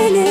beni.